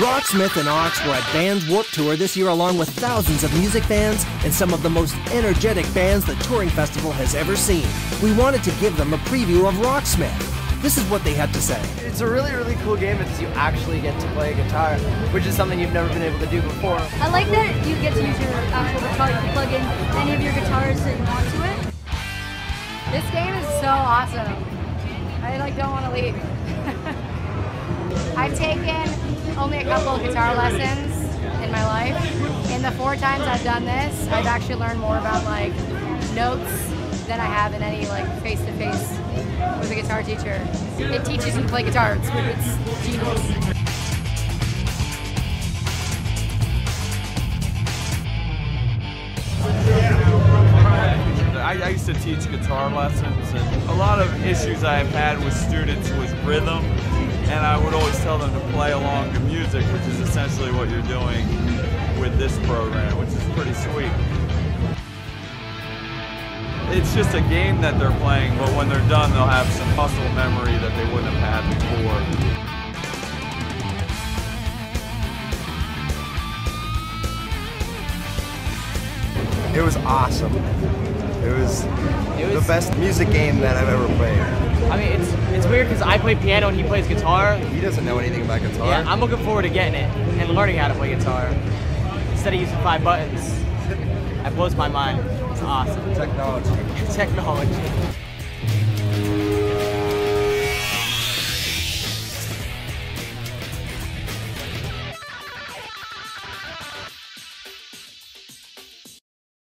Rocksmith and Ox were at Vans Warped Tour this year along with thousands of music fans and some of the most energetic bands the touring festival has ever seen. We wanted to give them a preview of Rocksmith. This is what they had to say. It's a really, really cool game because you actually get to play guitar, which is something you've never been able to do before. I like that you get to use your actual guitar. You can plug in any of your guitars that you want to it. This game is so awesome. I like don't want to leave. I've taken only a couple of guitar lessons in my life. In the four times I've done this, I've actually learned more about like notes than I have in any like face-to-face with a guitar teacher. It teaches you to play guitar. It's, it's genius. I, I used to teach guitar lessons, and a lot of issues I've had with students was rhythm, and I would always tell them to play along to music, which is essentially what you're doing with this program, which is pretty sweet. It's just a game that they're playing, but when they're done, they'll have some muscle memory that they wouldn't have had before. It was awesome. It was, It was the best music game that I've ever played. I mean, it's it's weird because I play piano and he plays guitar. He doesn't know anything about guitar. Yeah, I'm looking forward to getting it and learning how to play guitar instead of using five buttons. That blows my mind. It's awesome. Technology. Technology.